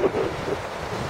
フフフ。